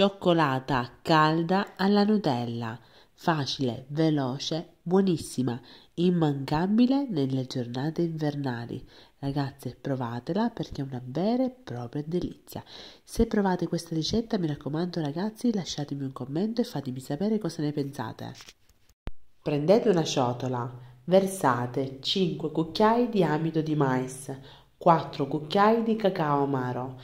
cioccolata calda alla Nutella, facile, veloce, buonissima, immancabile nelle giornate invernali. Ragazze, provatela perché è una vera e propria delizia. Se provate questa ricetta, mi raccomando ragazzi, lasciatemi un commento e fatemi sapere cosa ne pensate. Prendete una ciotola, versate 5 cucchiai di amido di mais, 4 cucchiai di cacao amaro,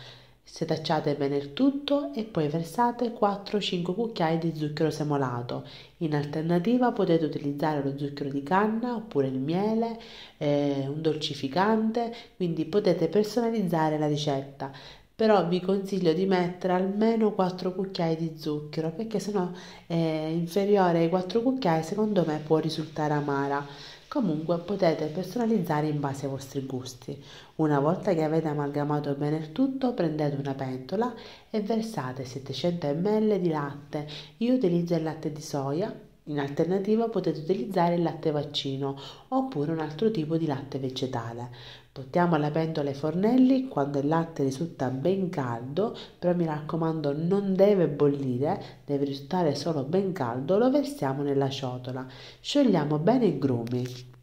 Setacciate bene il tutto e poi versate 4-5 cucchiai di zucchero semolato. In alternativa potete utilizzare lo zucchero di canna oppure il miele, eh, un dolcificante, quindi potete personalizzare la ricetta. Però vi consiglio di mettere almeno 4 cucchiai di zucchero perché se no eh, inferiore ai 4 cucchiai secondo me può risultare amara. Comunque potete personalizzare in base ai vostri gusti. Una volta che avete amalgamato bene il tutto, prendete una pentola e versate 700 ml di latte. Io utilizzo il latte di soia, in alternativa potete utilizzare il latte vaccino oppure un altro tipo di latte vegetale. Portiamo alla pentola i fornelli quando il latte risulta ben caldo, però mi raccomando non deve bollire, deve risultare solo ben caldo, lo versiamo nella ciotola. Sciogliamo bene i grumi.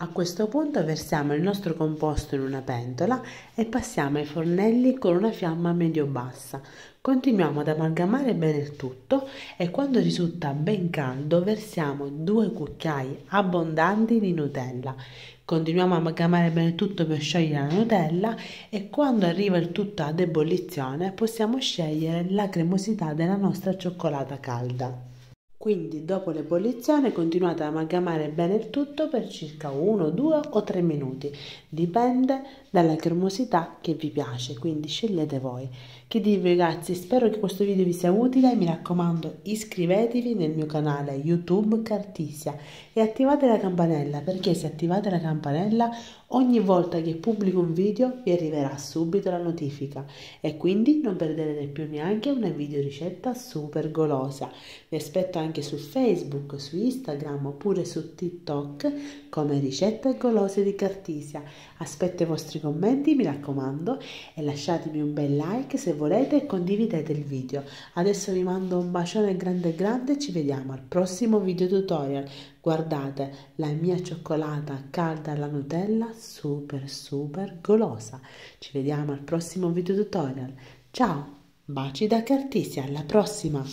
A questo punto versiamo il nostro composto in una pentola e passiamo ai fornelli con una fiamma medio-bassa. Continuiamo ad amalgamare bene il tutto e quando risulta ben caldo versiamo due cucchiai abbondanti di Nutella. Continuiamo a amalgamare bene tutto per sciogliere la Nutella e quando arriva il tutto ad ebollizione possiamo scegliere la cremosità della nostra cioccolata calda. Quindi dopo l'ebollizione continuate ad amalgamare bene il tutto per circa 1, 2 o 3 minuti, dipende dalla cremosità che vi piace, quindi scegliete voi. Che dirvi ragazzi, spero che questo video vi sia utile, mi raccomando iscrivetevi nel mio canale YouTube Cartisia e attivate la campanella perché se attivate la campanella ogni volta che pubblico un video vi arriverà subito la notifica e quindi non perderete più neanche una video ricetta super golosa. Vi aspetto anche su Facebook, su Instagram oppure su TikTok come ricette golose di Cartisia. Aspetto i vostri commenti, mi raccomando, e lasciatemi un bel like se volete e condividete il video. Adesso vi mando un bacione grande grande e ci vediamo al prossimo video tutorial. Guardate la mia cioccolata calda alla Nutella super super golosa. Ci vediamo al prossimo video tutorial. Ciao, baci da Cartisia, alla prossima!